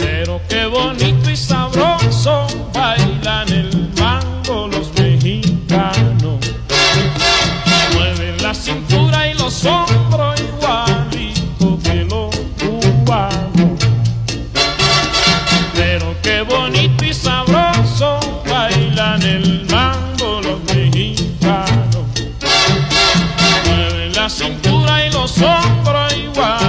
Pero qué bonito y sabroso bailan el mango los mexicanos. Mueven la cintura y los hombros igualito que los cubanos. Pero qué bonito y sabroso bailan el mango los mexicanos. Mueven la cintura y los hombros igual